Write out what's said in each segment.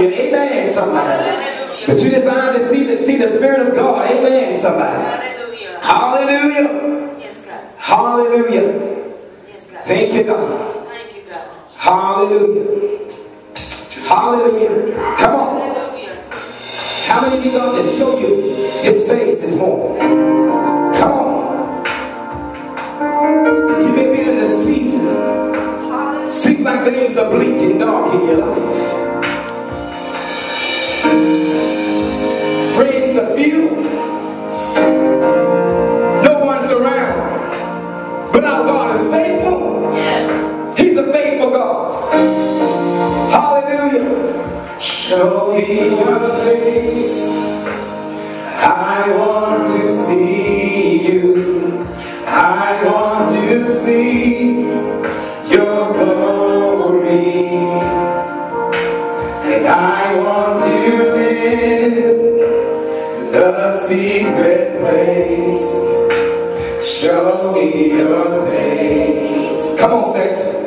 you. Amen, somebody. But you desire to see the, see the Spirit of God. Amen, somebody. Hallelujah. Hallelujah. Yes, God. Hallelujah. Yes, God. Thank you, God. Thank you, God. Hallelujah. Just hallelujah. Come on. Hallelujah. How many of you God to show you his face this morning? Come on. You may be in a season. Seems like things are bleak and dark in your life. Show me your face. I want to see you. I want to see your glory. And I want to live the secret place. Show me your face. Come on, saints.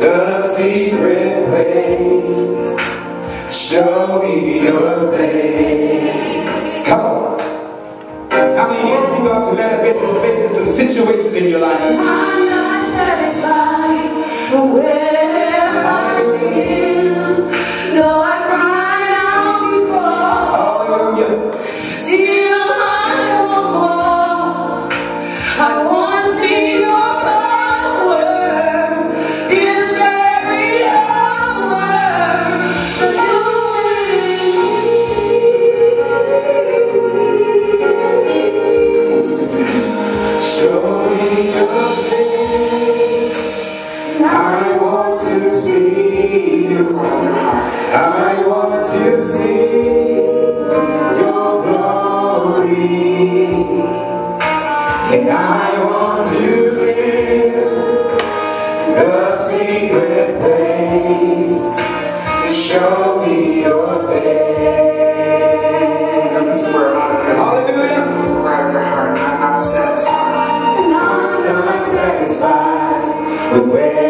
The secret place. Show me your face. Come on. How many got to manifest some situations in your life? I'm not satisfied with secret. Show me your face. Hallelujah. I'm not satisfied. I'm not satisfied with where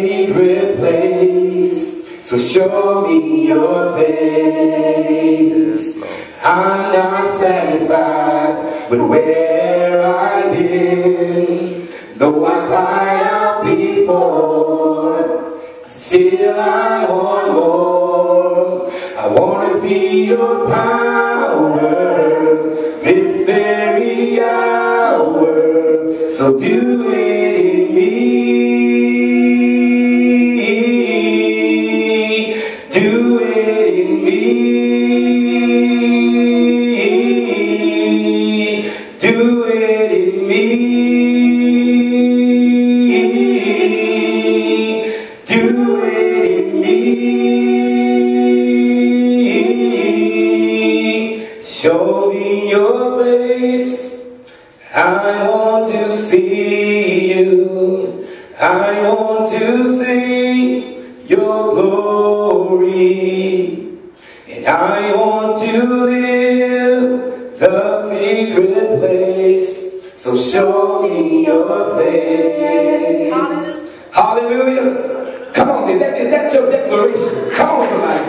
secret place. So show me your face. I'm not satisfied with where I've been. Though I cry out before, still I want more. I want to see your power this very hour. So do it Do it in me. Do it in me. Show me your face. I want to see you. I want to see your glory. And I want to live the secret place. So show me your face. Hallelujah. Come on, is that, is that your declaration? Come on, somebody.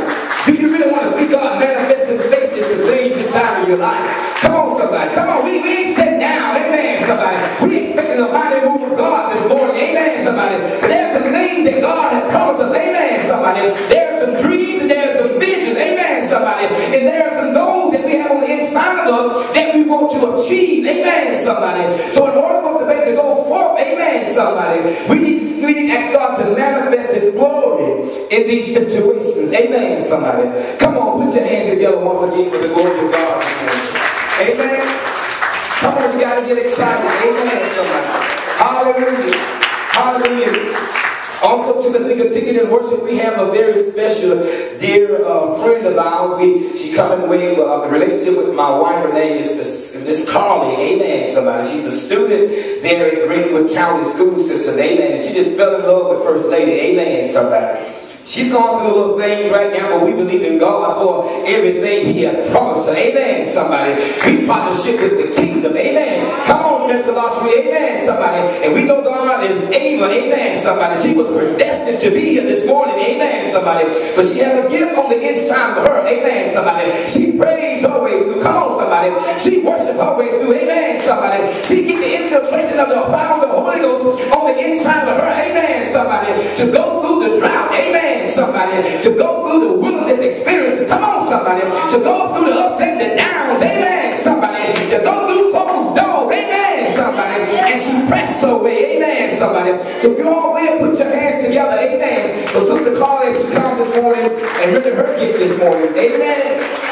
Do you really want to see God manifest his faces and things inside of your life? Come on, somebody. Come on. We, we ain't sitting down. Amen, somebody. We expecting a somebody. So in order for us to make the go forth, amen, somebody, we need, we need to ask God to manifest his glory in these situations. Amen, somebody. Come on, put your hands together once again for the glory of God. Amen. Come on, you gotta get excited. Amen, somebody. Hallelujah. Hallelujah. Also, to the we continue in worship, we have a very special dear uh, friend of ours. We she coming away with uh, a relationship with my wife. Her name is Miss, Carly. Amen. Somebody. She's a student there at Greenwood County School System. Amen. And she just fell in love with First Lady. Amen. Somebody. She's going through little things right now, but we believe in God for everything He has promised her. Amen, somebody. We partnership with the kingdom. Amen. Mr. Lashmi. Amen, somebody. And we know God is able. Amen, somebody. She was predestined to be here this morning. Amen, somebody. But she has a gift on the inside of her. Amen, somebody. She prays her way through. Come on, somebody. She worships her way through. Amen, somebody. She gets the infiltration of the power of the Holy Ghost on the inside of her. Amen, somebody. To go through the drought. Amen somebody, to go pressed. Amen, somebody. So if you all will put your hands together. Amen. For Sister Carla as she comes this morning and really her gift this morning. Amen.